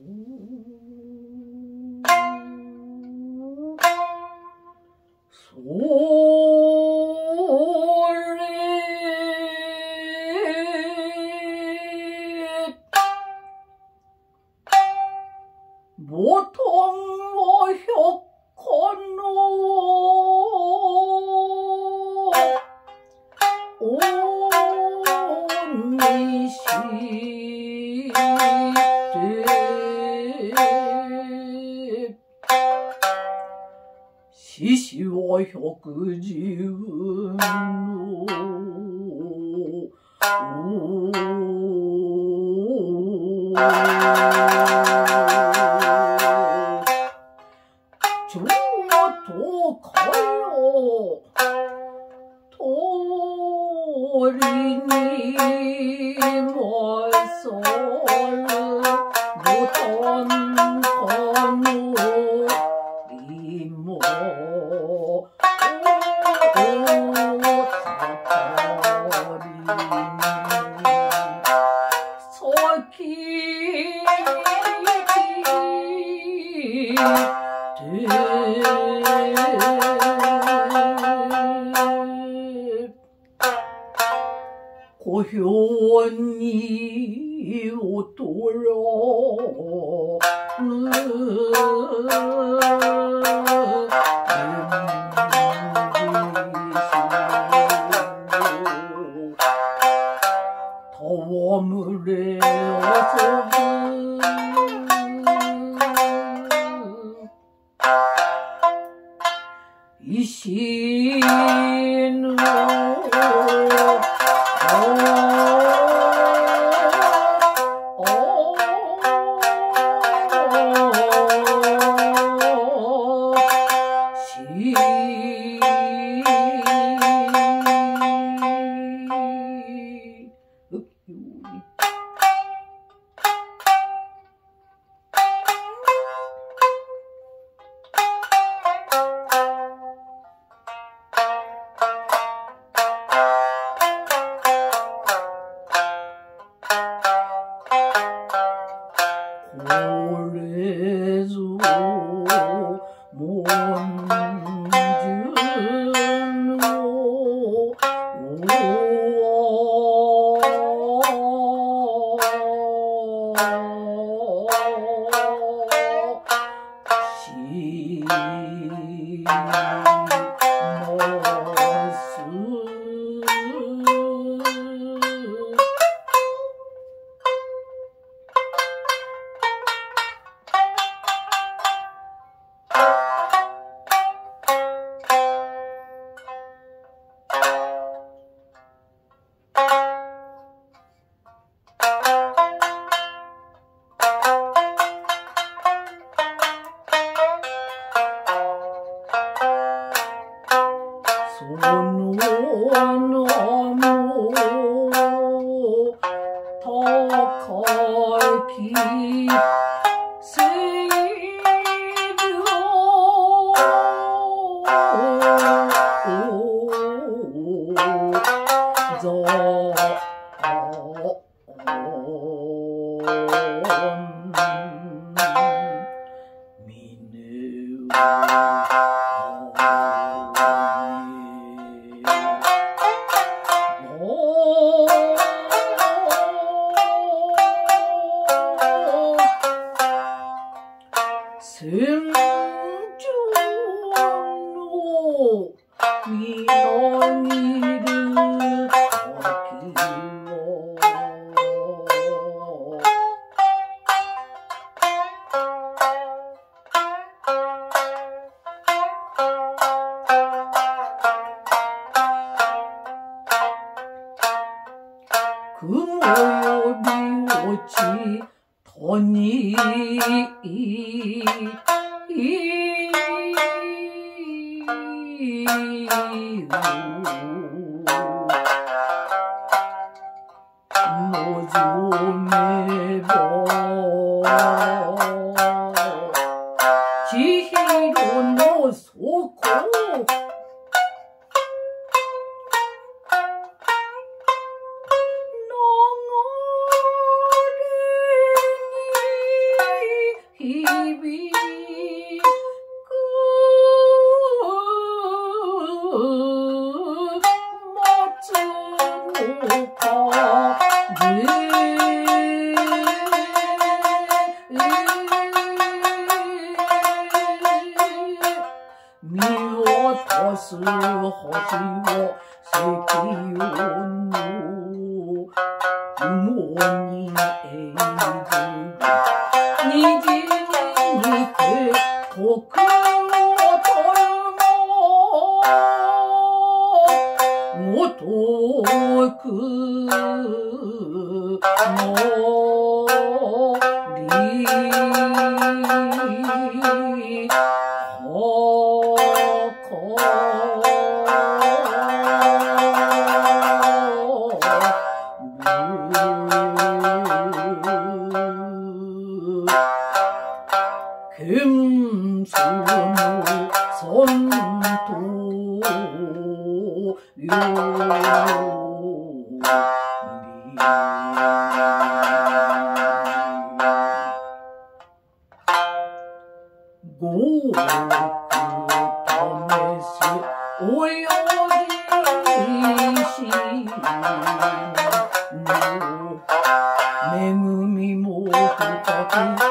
Ooh. 獅子は百自分の。she のに。Jehovah. は星を石油の雲に Thank you.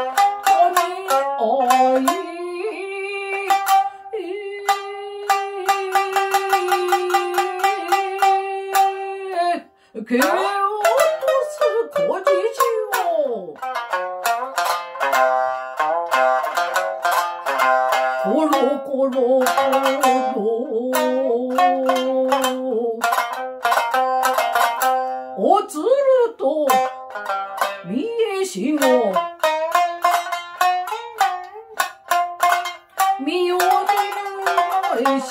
返し、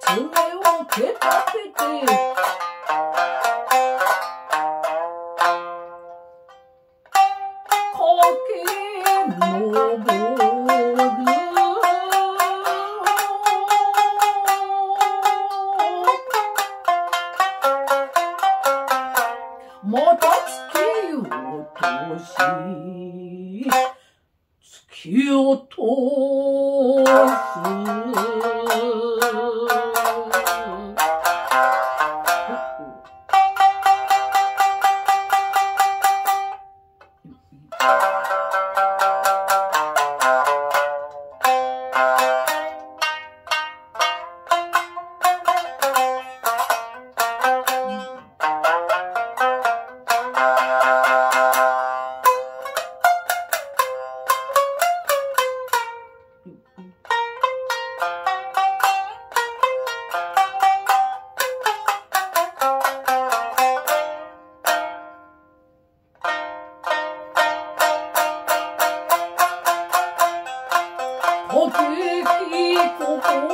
爪をペタペタ。举一个不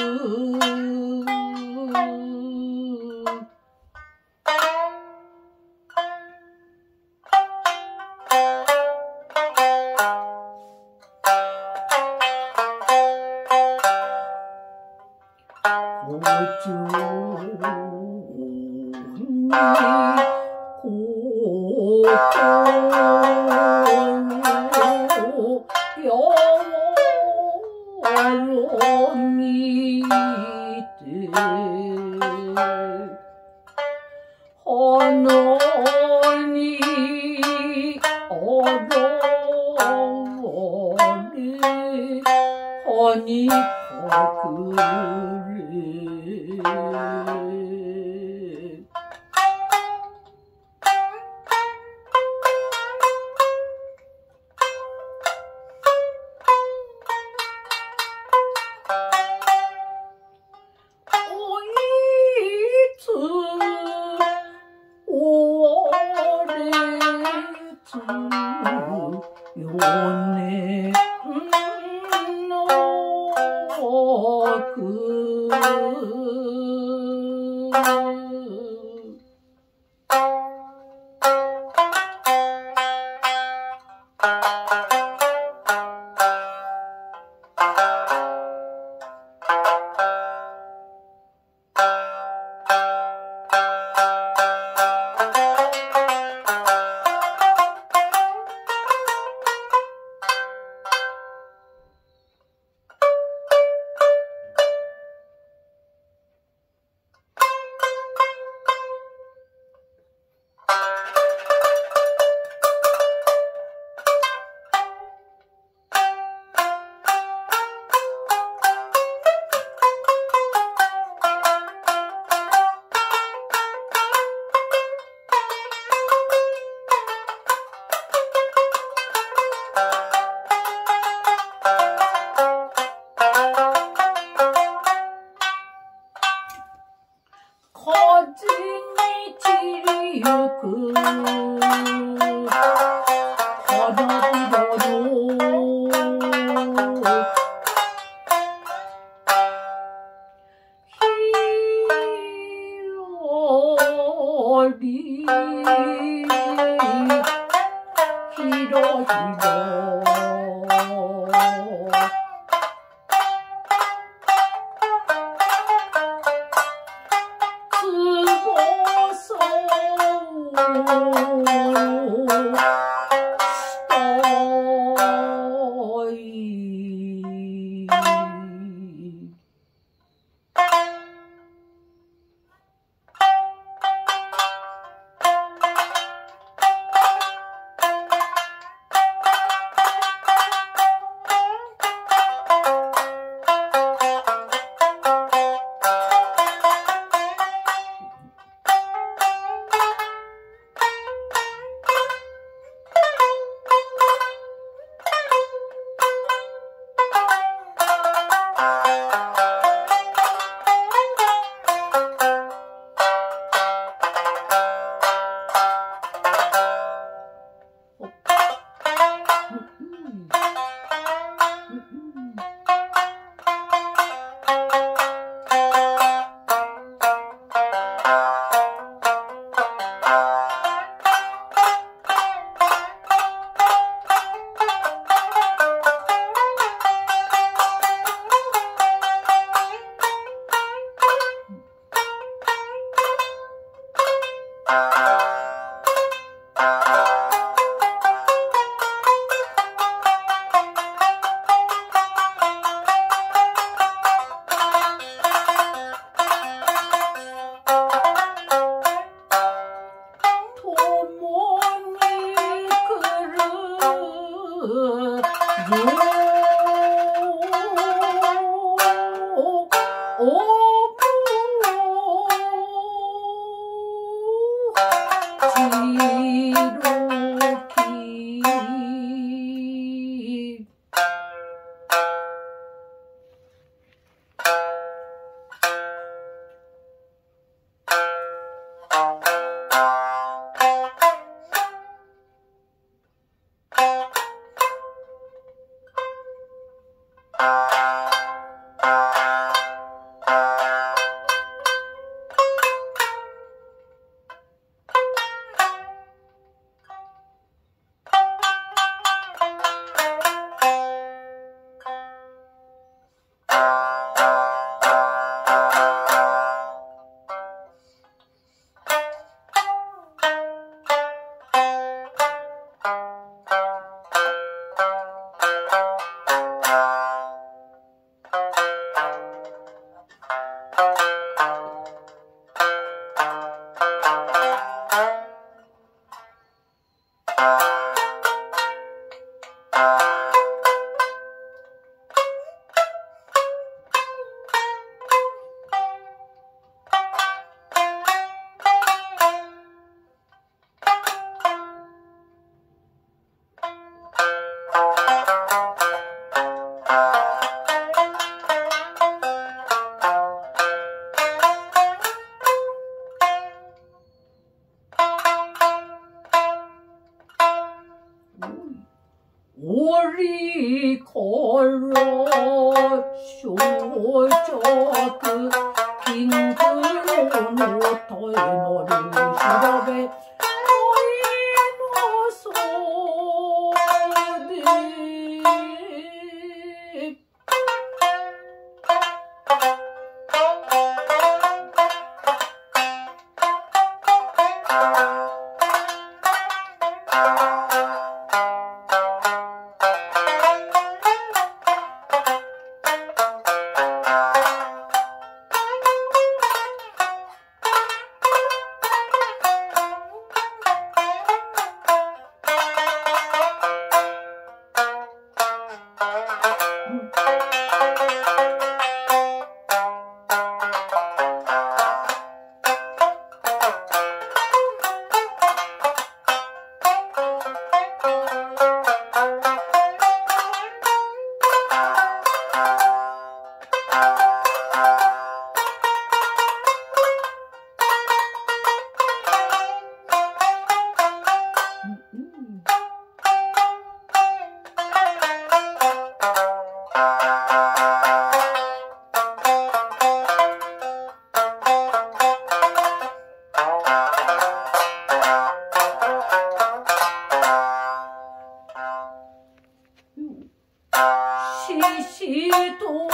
you. にかくね。のく。う。き Tôi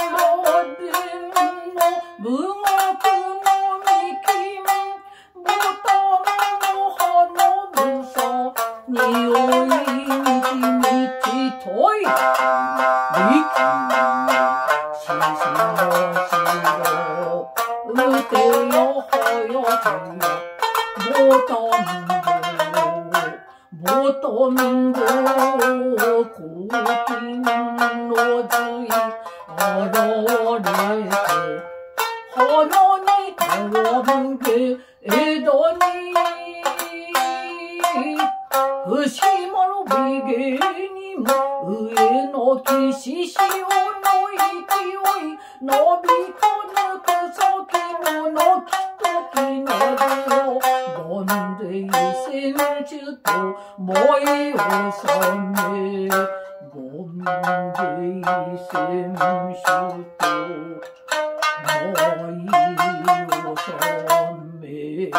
現れて、炎に手を向け、江戸に、伏もびげにも、上の岸潮の勢い、伸びと抜く先ものきときねるよ。どんでいせんちゅと、燃えを染め、你一心是我我已无所谓